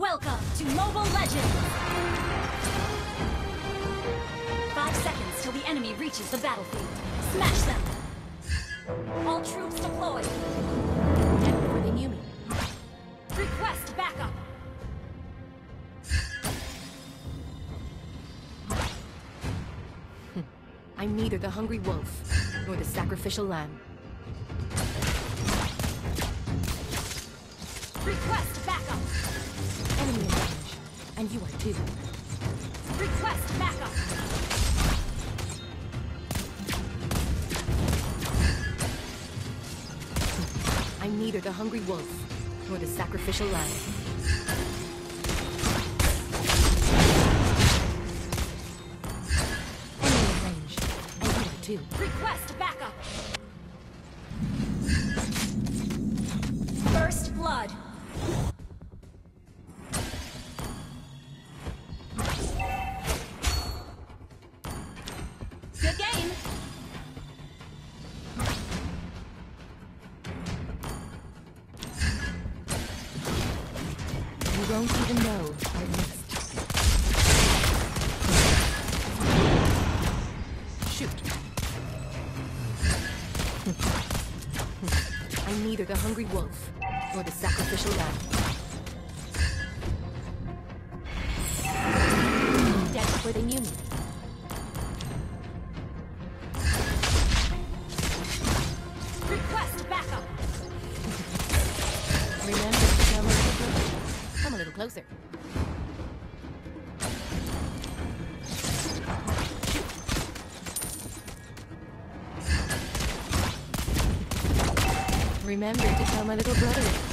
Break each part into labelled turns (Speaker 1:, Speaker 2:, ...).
Speaker 1: Welcome to Mobile Legends! Five seconds till the enemy reaches the battlefield. Smash them! All troops deployed.
Speaker 2: Dead before they knew me.
Speaker 1: Request backup!
Speaker 2: I'm neither the hungry wolf nor the sacrificial lamb.
Speaker 1: Request backup!
Speaker 2: Enemy in range, and you are too.
Speaker 1: Request backup!
Speaker 2: I'm neither the hungry wolf nor the sacrificial lamb. Enemy in range, and you are too.
Speaker 1: Request backup!
Speaker 2: You won't even know I missed. Shoot. I'm neither the hungry wolf nor the sacrificial lamb. Dead before they knew me. Closer. Remember to tell my little brother.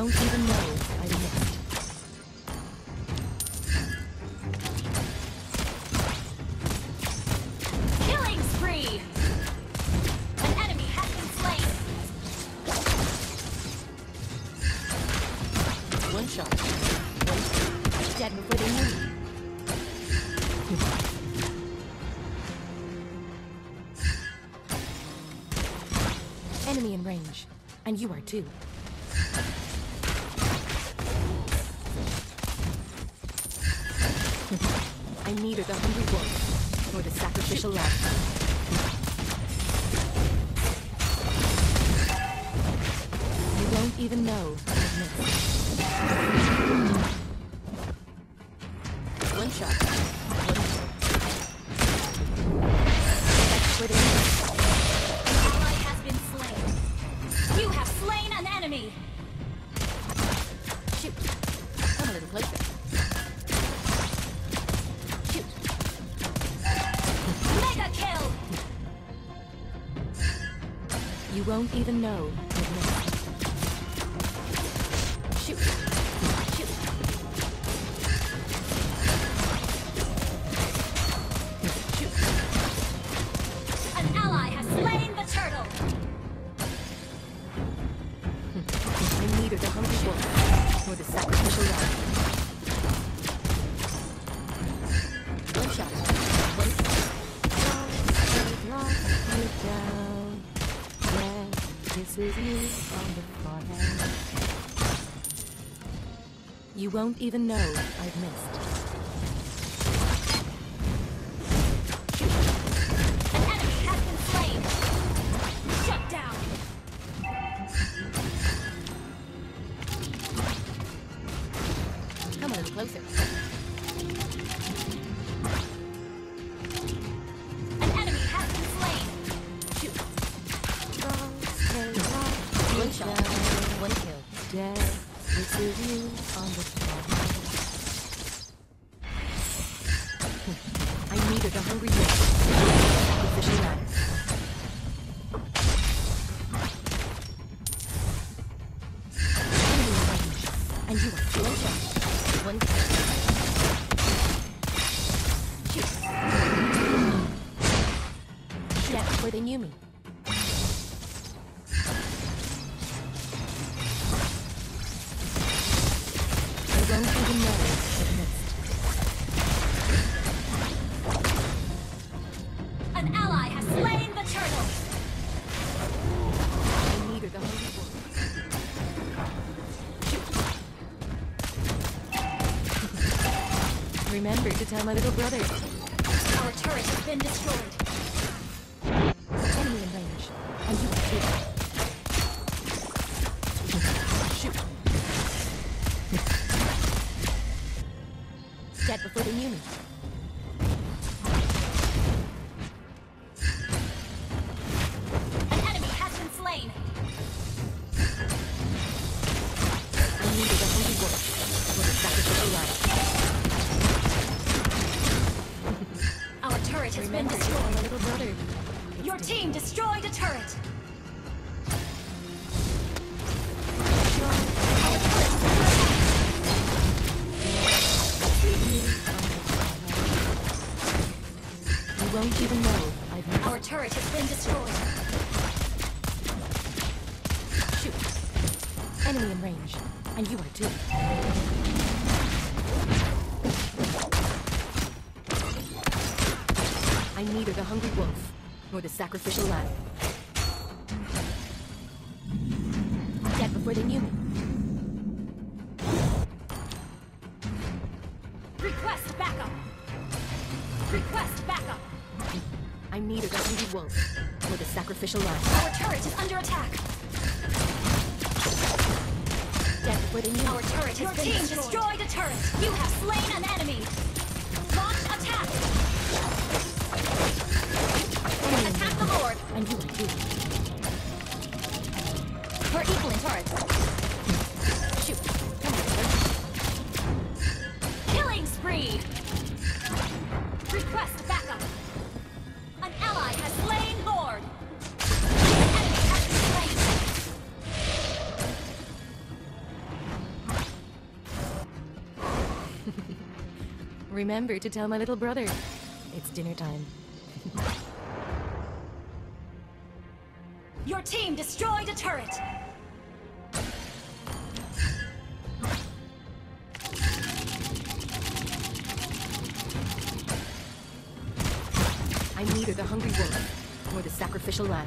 Speaker 2: Won't even know I missed.
Speaker 1: Killing spree. An enemy has been slain.
Speaker 2: One shot. One dead before they knew me. Enemy in range. And you are too. I'm neither the hungry wolf nor the sacrificial lamb. You won't even know. One shot. One kill. Won't even know You won't even know I've missed.
Speaker 1: An enemy has been slain. Shut down.
Speaker 2: Come a closer.
Speaker 1: An enemy has been slain.
Speaker 2: Shoot. One shot. One kill. Dead. I'm neither the hungry range, And you are. Shoot. They knew me. Remember to tell my little brother.
Speaker 1: Our turret has been destroyed.
Speaker 2: Enemy in range. And you are. Shoot. Dead before they knew me.
Speaker 1: Has been destroyed.
Speaker 2: little brother.
Speaker 1: Your team destroyed a turret.
Speaker 2: You won't even know I've.
Speaker 1: Our turret has been destroyed.
Speaker 2: Shoot. Enemy in range. And you are too. I neither the hungry wolf nor the sacrificial lamb. Dead before they knew me.
Speaker 1: Request backup. Request backup.
Speaker 2: I'm neither the hungry wolf nor the sacrificial lamb.
Speaker 1: Our turret is under attack.
Speaker 2: Dead before they knew
Speaker 1: Our turret has Your been team destroyed. destroyed a turret. You have slain an enemy.
Speaker 2: In
Speaker 1: Attack
Speaker 2: range.
Speaker 1: the Lord.
Speaker 2: And you too.
Speaker 1: We're equaling turrets.
Speaker 2: Shoot. Come on.
Speaker 1: Killing spree. Request backup. An ally has slain Lord. An enemy has been slain.
Speaker 2: Remember to tell my little brother. It's dinner time.
Speaker 1: Your team destroyed a turret.
Speaker 2: I'm neither the hungry wolf nor the sacrificial lamb.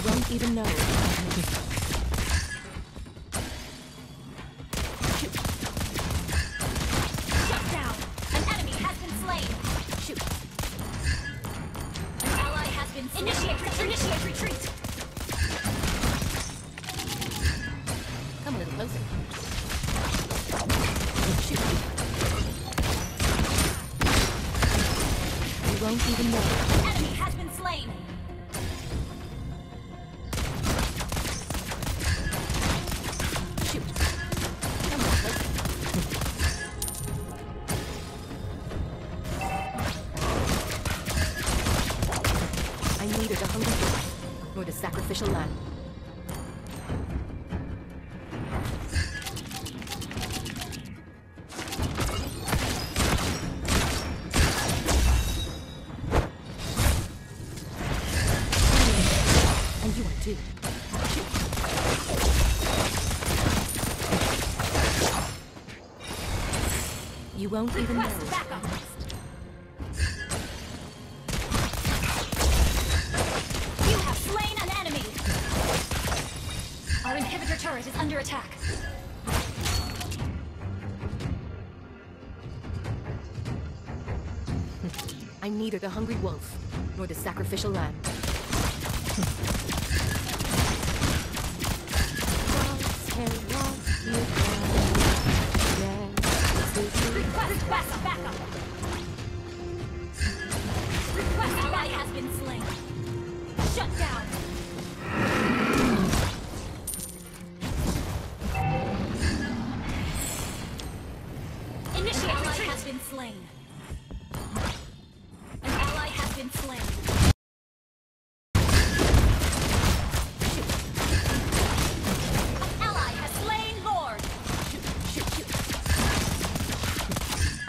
Speaker 2: Little closer. Shoot.
Speaker 1: Shut down! An enemy has been slain!
Speaker 2: Shoot.
Speaker 1: An ally has been slain. Initiate retreat.
Speaker 2: Come with a loading. Shoot. You won't even know. Won't even know.
Speaker 1: You have slain an enemy. Our inhibitor turret is under attack.
Speaker 2: I'm neither the hungry wolf nor the sacrificial lamb.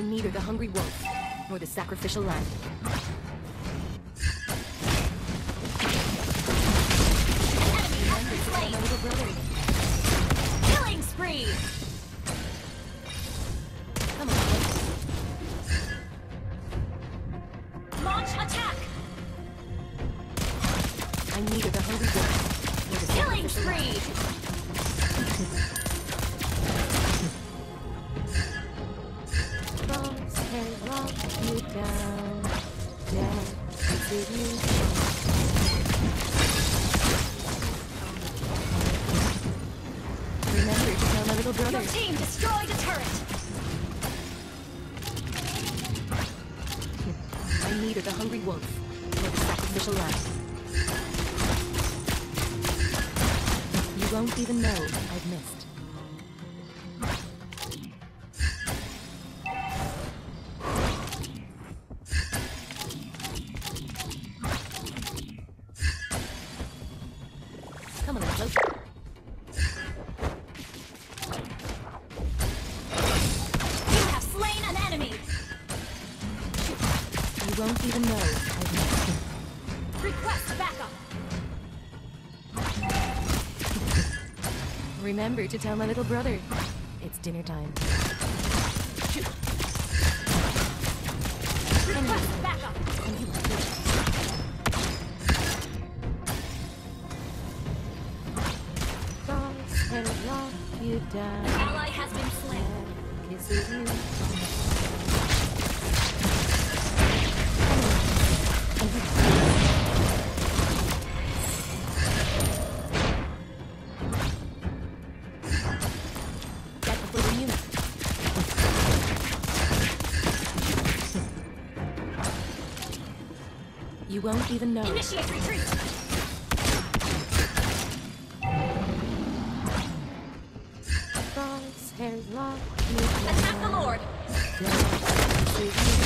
Speaker 2: Neither the hungry wolf nor the sacrificial lamb.
Speaker 1: Enemy has been slain.
Speaker 2: My little brother.
Speaker 1: Killing spree.
Speaker 2: Come on,
Speaker 1: Launch attack.
Speaker 2: I'm neither the hungry wolf nor the
Speaker 1: Killing
Speaker 2: sacrificial lamb.
Speaker 1: spree.
Speaker 2: Remember to tell my little brother.
Speaker 1: Team destroyed a turret.
Speaker 2: I'm neither the hungry wolf the sacrificial lamb. You won't even know I've missed. Won't even know I've missed.
Speaker 1: Request backup.
Speaker 2: Remember to tell my little brother. It's dinner time. Shoot.
Speaker 1: Request backup.
Speaker 2: And you like it. Crosshair lock you down.
Speaker 1: Ally has been slain.
Speaker 2: Kisses you. You won't even know.
Speaker 1: Initiate retreat.
Speaker 2: Crosshair lock you
Speaker 1: Attack the. Lord.
Speaker 2: Kisses you.